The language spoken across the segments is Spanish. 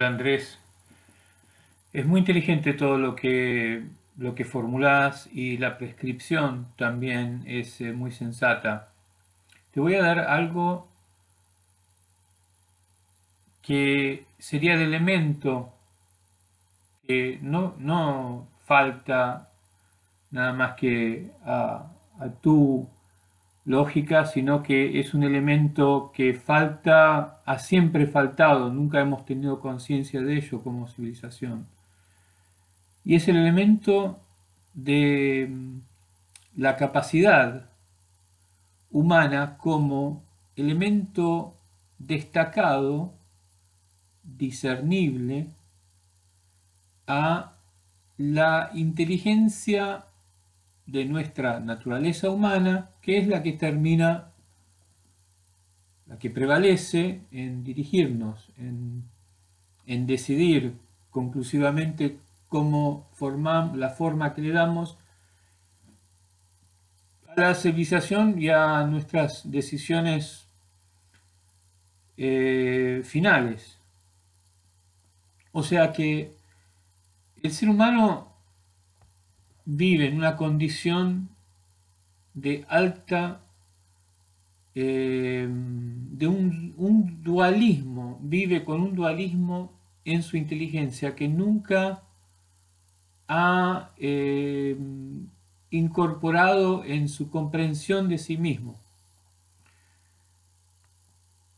Andrés, es muy inteligente todo lo que, lo que formulás y la prescripción también es eh, muy sensata. Te voy a dar algo que sería el elemento que no, no falta nada más que a, a tu lógica, sino que es un elemento que falta, ha siempre faltado, nunca hemos tenido conciencia de ello como civilización. Y es el elemento de mm, la capacidad humana como elemento destacado, discernible, a la inteligencia de nuestra naturaleza humana, que es la que termina, la que prevalece en dirigirnos, en, decidir conclusivamente cómo formar la forma que le damos a la civilización y a nuestras decisiones eh, finales. O sea que el ser humano vive en una condición de alta, eh, de un, dualismo, vive con un dualismo en su inteligencia que nunca ha eh, incorporado en su comprensión de sí mismo.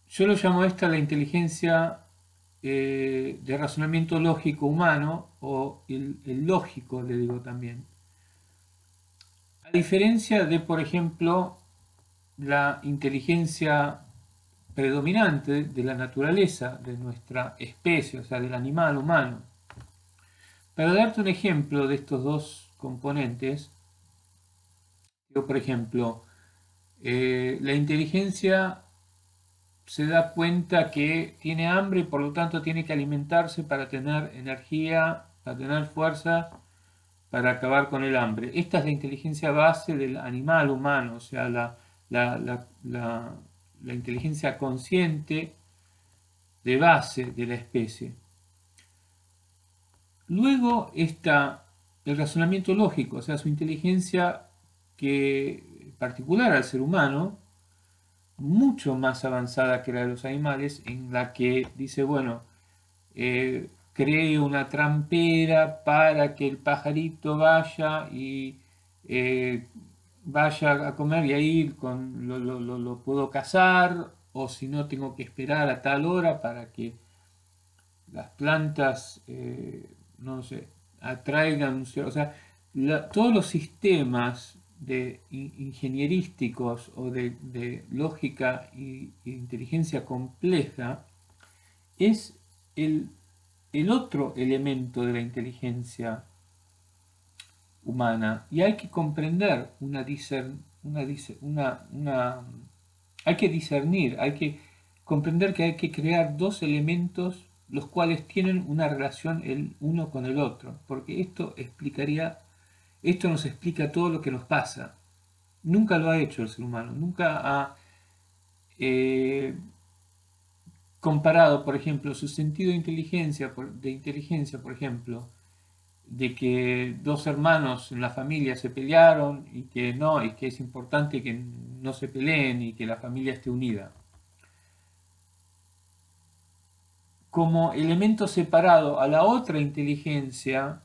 Yo lo llamo esta la inteligencia eh, de razonamiento lógico humano o el lógico, le digo también. Diferencia de, por ejemplo, la inteligencia predominante de la naturaleza, de nuestra especie, o sea, del animal humano. Para darte un ejemplo de estos dos componentes, yo, por ejemplo, eh, la inteligencia se da cuenta que tiene hambre y por lo tanto tiene que alimentarse para tener energía, para tener fuerza para acabar con el hambre. Esta es la inteligencia base del animal humano, o sea, la, inteligencia consciente de base de la especie. Luego está el razonamiento lógico, o sea, su inteligencia que particular al ser humano, mucho más avanzada que la de los animales, en la que dice, bueno, eh, cree una trampera para que el pajarito vaya y eh, vaya a comer y ahí con, lo, puedo cazar o si no tengo que esperar a tal hora para que las plantas, eh, no sé, atraigan, o sea, todos los sistemas de ingenierísticos o de, lógica e inteligencia compleja es el el otro elemento de la inteligencia humana y hay que comprender una, una, una, hay que discernir, hay que comprender que hay que crear dos elementos los cuales tienen una relación el uno con el otro, porque esto explicaría, esto nos explica todo lo que nos pasa. Nunca lo ha hecho el ser humano, nunca ha eh, comparado, por ejemplo, su sentido de inteligencia, de inteligencia, por ejemplo, de que dos hermanos en la familia se pelearon y que no, y que es importante que no se peleen y que la familia esté unida. Como elemento separado a la otra inteligencia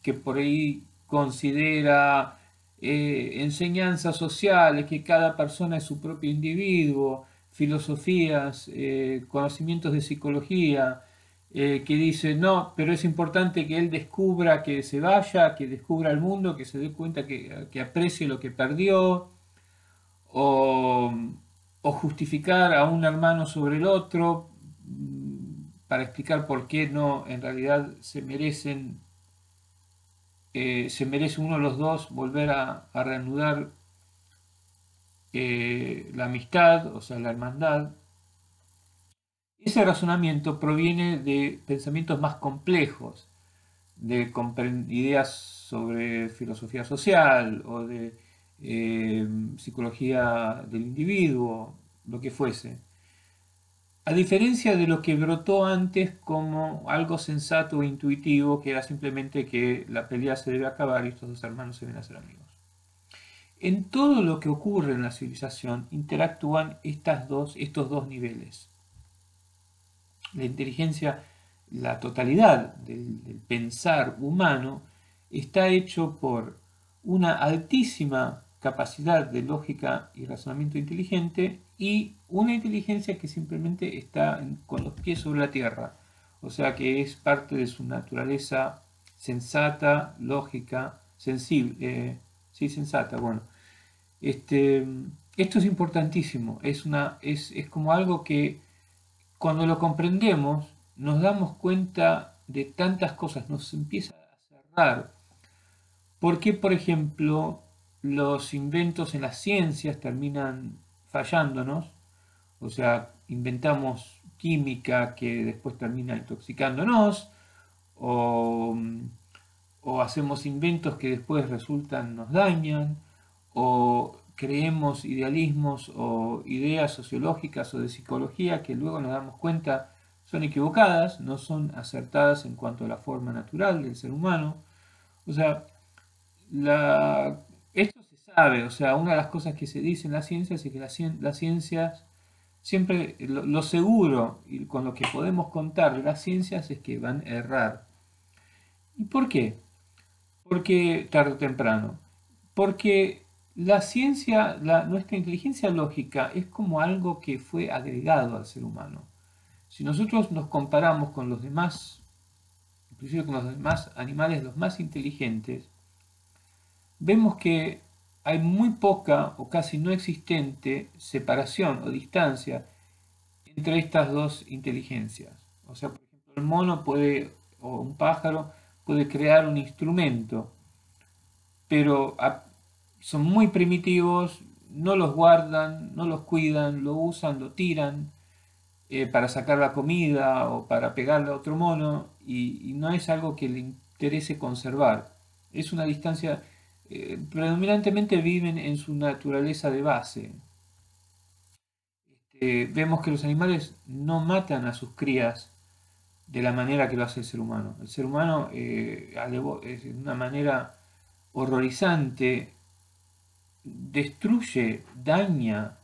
que por ahí considera eh, enseñanzas sociales, que cada persona es su propio individuo, filosofías, eh, conocimientos de psicología, eh, que dice, no, pero es importante que él descubra que se vaya, que descubra el mundo, que se dé cuenta que, que aprecie lo que perdió, o, justificar a un hermano sobre el otro mm, para explicar por qué no, en realidad se merecen, eh, se merece uno de los dos volver a, a reanudar eh, la amistad, o sea, la hermandad. Ese razonamiento proviene de pensamientos más complejos, de ideas sobre filosofía social o de eh, psicología del individuo, lo que fuese. A diferencia de lo que brotó antes como algo sensato e intuitivo, que era simplemente que la pelea se debe acabar y estos dos hermanos se deben hacer amigos. En todo lo que ocurre en la civilización interactúan estos dos niveles. La inteligencia, la totalidad del, pensar humano está hecho por una altísima capacidad de lógica y razonamiento inteligente y una inteligencia que simplemente está con los pies sobre la tierra, o sea que es parte de su naturaleza sensata, lógica, sensible, sí, sensata, bueno. Este, esto es importantísimo, es, una, es, es como algo que cuando lo comprendemos nos damos cuenta de tantas cosas, nos empieza a cerrar. ¿Por qué, por ejemplo, los inventos en las ciencias terminan fallándonos, o sea, inventamos química que después termina intoxicándonos, o, o hacemos inventos que después resultan, nos dañan, o creemos idealismos o ideas sociológicas o de psicología que luego nos damos cuenta son equivocadas, no son acertadas en cuanto a la forma natural del ser humano. O sea, esto se sabe, o sea, una de las cosas que se dice en las ciencias es que las, ciencias, siempre lo, seguro y con lo que podemos contar las ciencias es que van a errar. ¿Y por qué? Porque tarde o temprano. Porque la ciencia, la, nuestra inteligencia lógica es como algo que fue agregado al ser humano. Si nosotros nos comparamos con los demás, inclusive con los demás animales, los más inteligentes, vemos que hay muy poca o casi no existente separación o distancia entre estas dos inteligencias. O sea, por ejemplo, el mono puede, o un pájaro, puede crear un instrumento, pero son muy primitivos, no los guardan, no los cuidan, lo usan, lo tiran eh, para sacar la comida o para pegarle a otro mono y no es algo que le interese conservar. Es una distancia eh, predominantemente viven en su naturaleza de base. Este, vemos que los animales no matan a sus crías de la manera que lo hace el ser humano. El ser humano, eh, de una manera horrorizante, destruye, daña,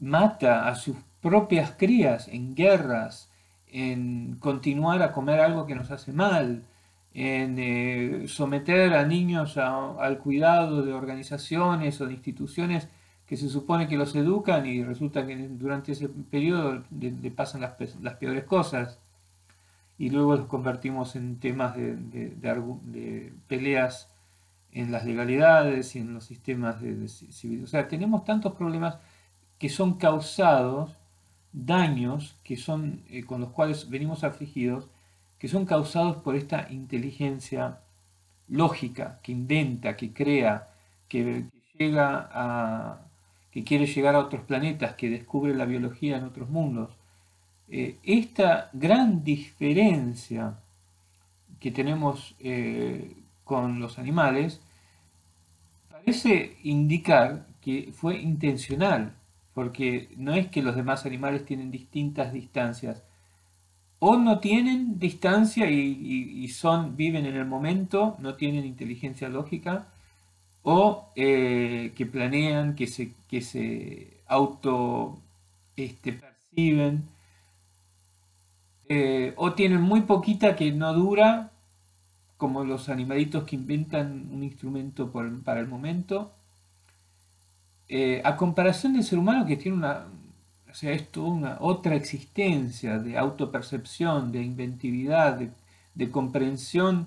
mata a sus propias crías en guerras, en continuar a comer algo que nos hace mal, en eh, someter a niños al cuidado de organizaciones o de instituciones que se supone que los educan y resulta que durante ese periodo le, pasan las, peores cosas y luego los convertimos en temas de, peleas en las legalidades y en los sistemas de, civil. O sea, tenemos tantos problemas que son causados, daños que son eh, con los cuales venimos afligidos, que son causados por esta inteligencia lógica que inventa, que crea, que, llega a, que quiere llegar a otros planetas, que descubre la biología en otros mundos. Eh, esta gran diferencia que tenemos eh, con los animales parece indicar que fue intencional, porque no es que los demás animales tienen distintas distancias, o no tienen distancia y, son, viven en el momento, no tienen inteligencia lógica, o eh, que planean, que se, que se auto este, perciben, eh, o tienen muy poquita que no dura, como los animalitos que inventan un instrumento para el momento, eh, a comparación del ser humano que tiene una, o sea, es una otra existencia de autopercepción, de inventividad, de, comprensión,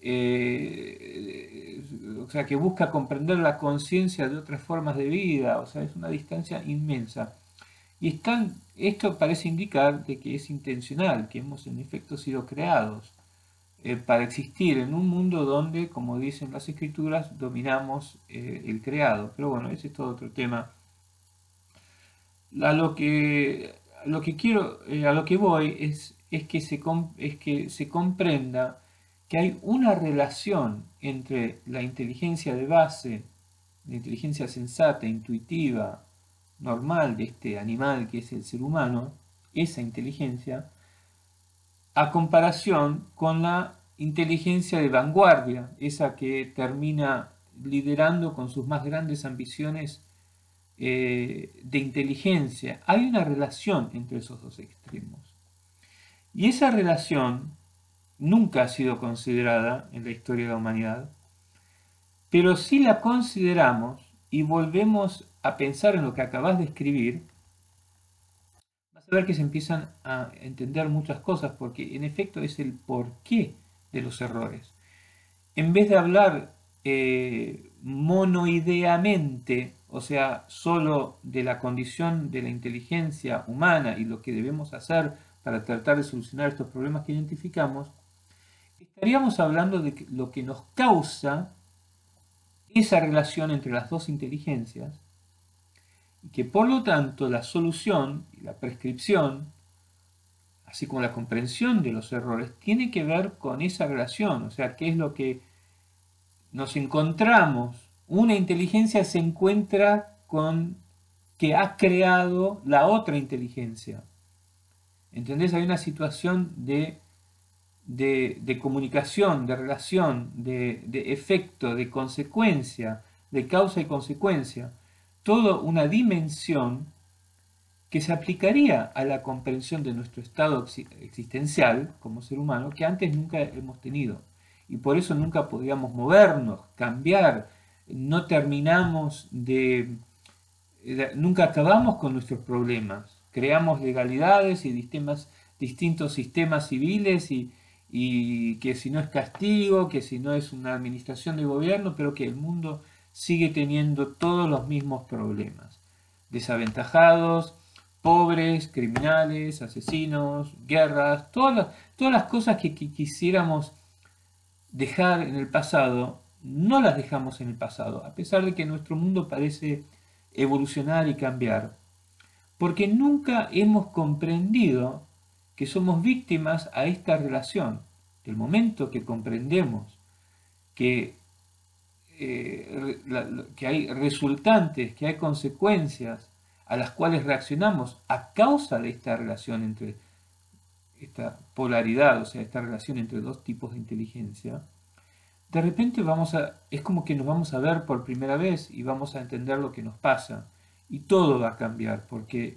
eh, o sea, que busca comprender la conciencia de otras formas de vida, o sea, es una distancia inmensa. Y están, esto parece indicar de que es intencional, que hemos en efecto sido creados eh, para existir en un mundo donde, como dicen las escrituras, dominamos eh, el creado. Pero bueno, ese es todo otro tema a lo que, lo que quiero, eh, a lo que voy es, es, que se, es que se comprenda que hay una relación entre la inteligencia de base, la inteligencia sensata, intuitiva, normal de este animal que es el ser humano, esa inteligencia a comparación con la inteligencia de vanguardia, esa que termina liderando con sus más grandes ambiciones eh, de inteligencia. Hay una relación entre esos dos extremos. Y esa relación nunca ha sido considerada en la historia de la humanidad, pero si la consideramos y volvemos a pensar en lo que acabas de escribir, vas a ver que se empiezan a entender muchas cosas, porque en efecto es el porqué de los errores. En vez de hablar eh, monoideamente, o sea, solo de la condición de la inteligencia humana y lo que debemos hacer para tratar de solucionar estos problemas que identificamos, estaríamos hablando de lo que nos causa esa relación entre las dos inteligencias y que por lo tanto la solución y la prescripción, así como la comprensión de los errores, tiene que ver con esa relación, o sea, qué es lo que nos encontramos. Una inteligencia se encuentra con que ha creado la otra inteligencia. ¿Entendés? Hay una situación de, de, comunicación, de relación, de, efecto, de consecuencia, de causa y consecuencia. Todo una dimensión que se aplicaría a la comprensión de nuestro estado existencial como ser humano que antes nunca hemos tenido. Y por eso nunca podíamos movernos, cambiar, no terminamos de... Nunca acabamos con nuestros problemas creamos legalidades y distintos sistemas civiles y, que si no es castigo, que si no es una administración de gobierno, pero que el mundo sigue teniendo todos los mismos problemas. Desaventajados, pobres, criminales, asesinos, guerras, todas las, todas las cosas que, que quisiéramos dejar en el pasado, no las dejamos en el pasado, a pesar de que nuestro mundo parece evolucionar y cambiar porque nunca hemos comprendido que somos víctimas a esta relación. El momento que comprendemos que, eh, que hay resultantes, que hay consecuencias a las cuales reaccionamos a causa de esta relación entre esta polaridad, o sea, esta relación entre dos tipos de inteligencia, de repente vamos a, es como que nos vamos a ver por primera vez y vamos a entender lo que nos pasa y todo va a cambiar, porque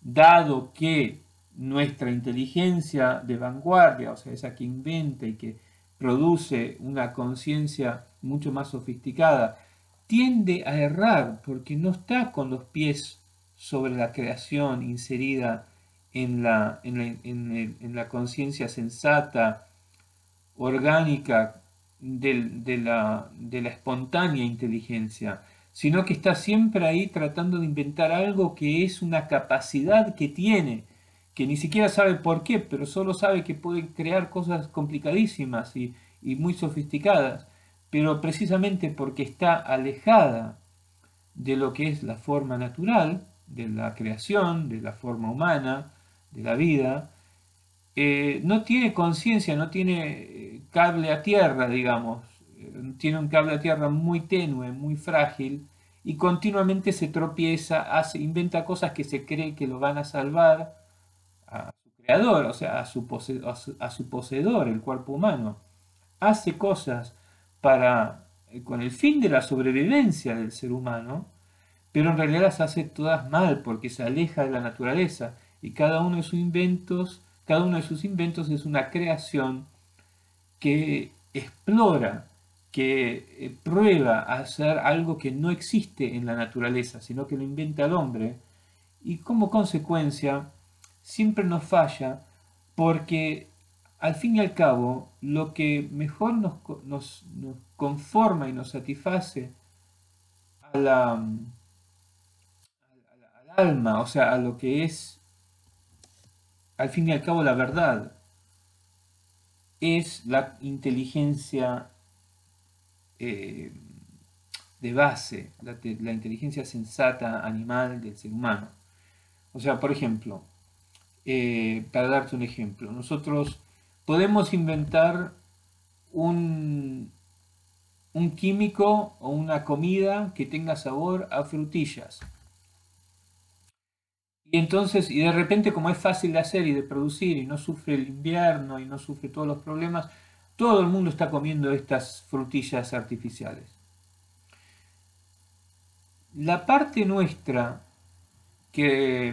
dado que nuestra inteligencia de vanguardia, o sea, esa que inventa y que produce una conciencia mucho más sofisticada, tiende a errar porque no está con los pies sobre la creación inserida en la, en la, conciencia sensata, orgánica de, la, de la espontánea inteligencia, sino que está siempre ahí tratando de inventar algo que es una capacidad que tiene, que ni siquiera sabe por qué, pero solo sabe que puede crear cosas complicadísimas y, muy sofisticadas, pero precisamente porque está alejada de lo que es la forma natural, de la creación, de la forma humana, de la vida, eh, no tiene conciencia, no tiene eh, cable a tierra, digamos, tiene un cable a tierra muy tenue, muy frágil, y continuamente se tropieza, hace, inventa cosas que se cree que lo van a salvar o sea, a su, a su, poseedor, el cuerpo humano. Hace cosas para, eh, con el fin de la sobrevivencia del ser humano, pero en realidad las hace todas mal porque se aleja de la naturaleza y cada uno de sus inventos, cada uno de sus inventos es una creación que explora que eh, prueba a hacer algo que no existe en la naturaleza, sino que lo inventa el hombre, y como consecuencia siempre nos falla porque al fin y al cabo lo que mejor nos, nos, conforma y nos satisface a la, al alma, o sea, a lo que es al fin y al cabo la verdad, es la inteligencia eh, de base, la, inteligencia sensata animal del ser humano. O sea, por ejemplo, eh, para darte un ejemplo, nosotros podemos inventar un, un químico o una comida que tenga sabor a frutillas. Y entonces, y de repente como es fácil de hacer y de producir y no sufre el invierno y no sufre todos los problemas, todo el mundo está comiendo estas frutillas artificiales. La parte nuestra que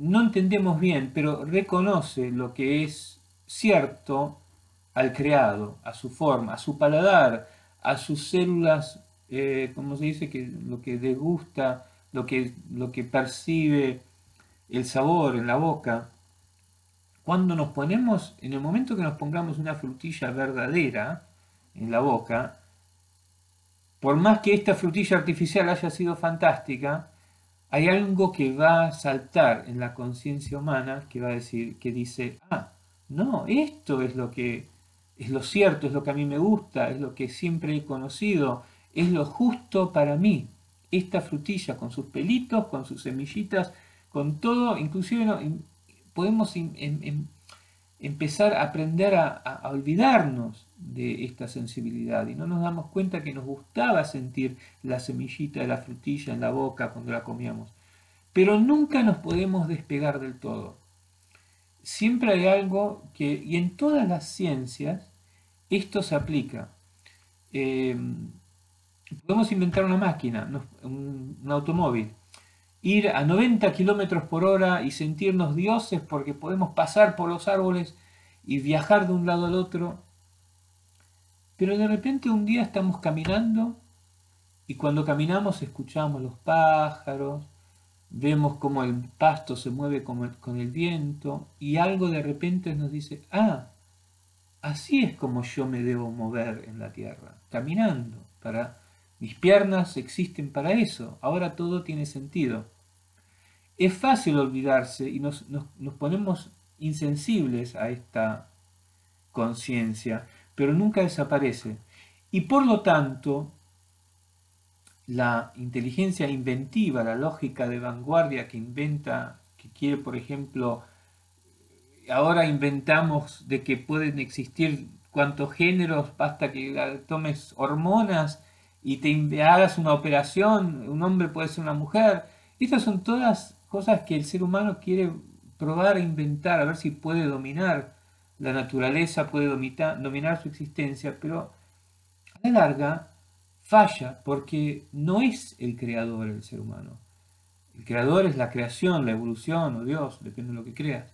no entendemos bien, pero reconoce lo que es cierto al creado, a su forma, a su paladar, a sus células, eh, como se dice, que lo que degusta, lo que, lo que percibe el sabor en la boca. Cuando nos ponemos, en el momento que nos pongamos una frutilla verdadera en la boca, por más que esta frutilla artificial haya sido fantástica, hay algo que va a saltar en la conciencia humana que va a decir, que dice, ah, no, esto es lo que es lo cierto, es lo que a mí me gusta, es lo que siempre he conocido, es lo justo para mí. Esta frutilla con sus pelitos, con sus semillitas, con todo, inclusive podemos empezar a aprender a, olvidarnos de esta sensibilidad y no nos damos cuenta que nos gustaba sentir la semillita de la frutilla en la boca cuando la comíamos. Pero nunca nos podemos despegar del todo. Siempre hay algo que, y en todas las ciencias, esto se aplica. Eh, podemos inventar una máquina, un, automóvil, ir a 90 kilómetros por hora y sentirnos dioses porque podemos pasar por los árboles y viajar de un lado al otro. Pero de repente un día estamos caminando y cuando caminamos escuchamos los pájaros, vemos cómo el pasto se mueve con el, viento y algo de repente nos dice, ah, Así es como yo me debo mover en la tierra, caminando. Para mis piernas existen para eso. Ahora todo tiene sentido. Es fácil olvidarse y nos, ponemos insensibles a esta conciencia, pero nunca desaparece. Y por lo tanto, la inteligencia inventiva, la lógica de vanguardia que inventa, que quiere, por ejemplo, ahora inventamos de que pueden existir cuantos géneros, basta que tomes hormonas y te hagas una operación, un hombre puede ser una mujer. Estas son todas cosas que el ser humano quiere probar e inventar, a ver si puede dominar la naturaleza, puede dominar, su existencia, pero a la larga falla porque no es el creador el ser humano. El creador es la creación, la evolución o Dios, depende de lo que creas.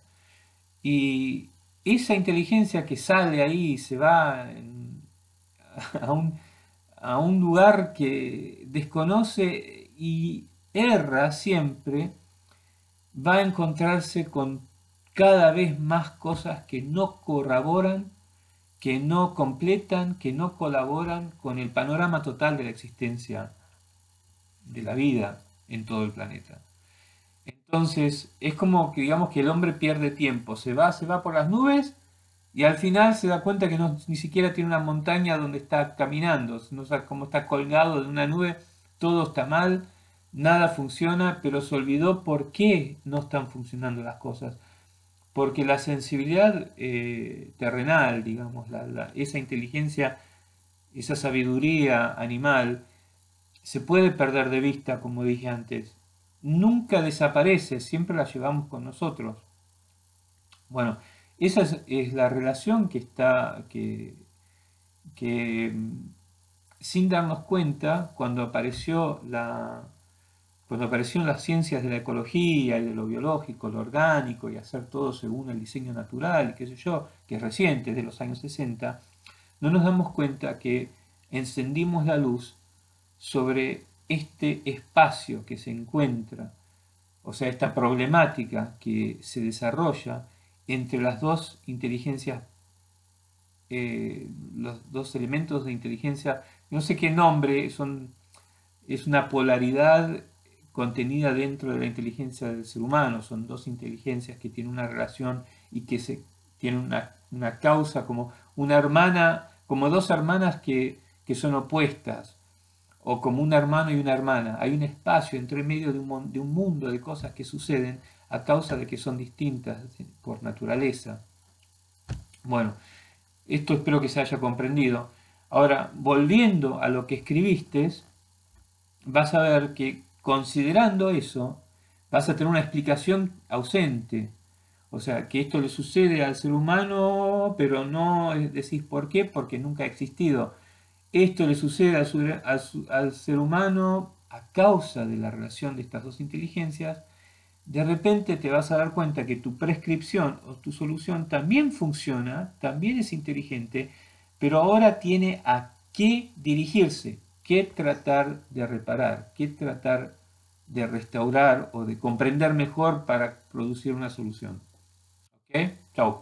Y esa inteligencia que sale ahí y se va a, un, lugar que desconoce y erra siempre, va a encontrarse con cada vez más cosas que no corroboran, que no completan, que no colaboran con el panorama total de la existencia de la vida en todo el planeta. Entonces, es como que digamos que el hombre pierde tiempo, se va, se va por las nubes y al final se da cuenta que no, ni siquiera tiene una montaña donde está caminando, no sabe cómo está colgado de una nube, todo está mal, nada funciona, pero se olvidó por qué no están funcionando las cosas. Porque la sensibilidad eh, terrenal, digamos, esa inteligencia, esa sabiduría animal, se puede perder de vista, como dije antes nunca desaparece, siempre la llevamos con nosotros. Bueno, esa es, la relación que está, que, que sin darnos cuenta, cuando apareció la, cuando aparecieron las ciencias de la ecología y de lo biológico, lo orgánico y hacer todo según el diseño natural, qué sé yo, que es reciente, de los años 60, no nos damos cuenta que encendimos la luz sobre este espacio que se encuentra, o sea, esta problemática que se desarrolla entre las dos inteligencias, eh, los dos elementos de inteligencia, no sé qué nombre, son, es una polaridad contenida dentro de la inteligencia del ser humano, son dos inteligencias que tienen una relación y que se, tienen una, una causa como una hermana, como dos hermanas que, que son opuestas, o como un hermano y una hermana. Hay un espacio entre medio de un, de un mundo de cosas que suceden a causa de que son distintas por naturaleza. Bueno, esto espero que se haya comprendido. Ahora, volviendo a lo que escribiste, vas a ver que considerando eso, vas a tener una explicación ausente. O sea, que esto le sucede al ser humano, pero no decís por qué, porque nunca ha existido. Esto le sucede al, ser humano a causa de la relación de estas dos inteligencias. De repente te vas a dar cuenta que tu prescripción o tu solución también funciona, también es inteligente, pero ahora tiene a qué dirigirse, qué tratar de reparar, qué tratar de restaurar o de comprender mejor para producir una solución. ¿Ok? Chao.